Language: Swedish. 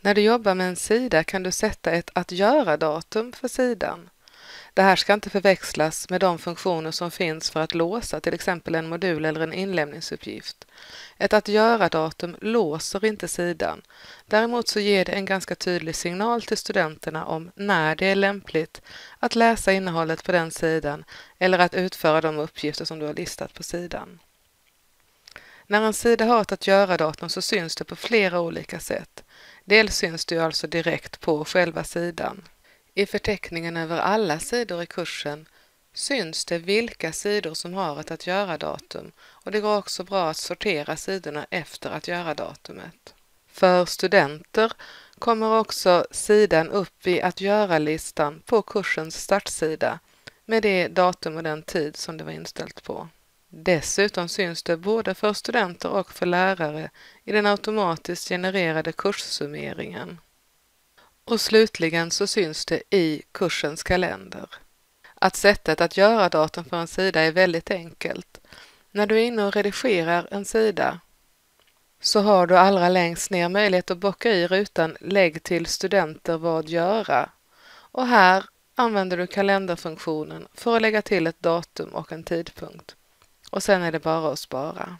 När du jobbar med en sida kan du sätta ett att göra-datum för sidan. Det här ska inte förväxlas med de funktioner som finns för att låsa till exempel en modul eller en inlämningsuppgift. Ett att göra-datum låser inte sidan. Däremot så ger det en ganska tydlig signal till studenterna om när det är lämpligt att läsa innehållet på den sidan eller att utföra de uppgifter som du har listat på sidan. När en sida har ett att göra-datum så syns det på flera olika sätt. Dels syns det ju alltså direkt på själva sidan. I förteckningen över alla sidor i kursen syns det vilka sidor som har ett att göra-datum och det går också bra att sortera sidorna efter att göra-datumet. För studenter kommer också sidan upp i att göra-listan på kursens startsida med det datum och den tid som det var inställt på. Dessutom syns det både för studenter och för lärare i den automatiskt genererade kurssummeringen. Och slutligen så syns det i kursens kalender. Att sättet att göra datum för en sida är väldigt enkelt. När du är inne och redigerar en sida så har du allra längst ner möjlighet att bocka i rutan Lägg till studenter vad göra. Och här använder du kalenderfunktionen för att lägga till ett datum och en tidpunkt. Och sen är det bara att spara.